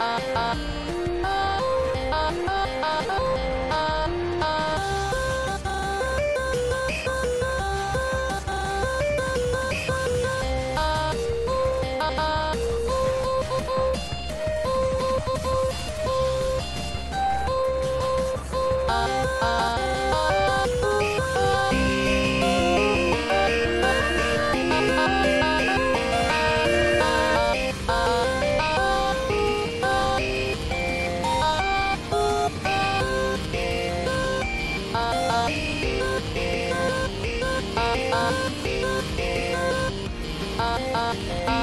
Uh...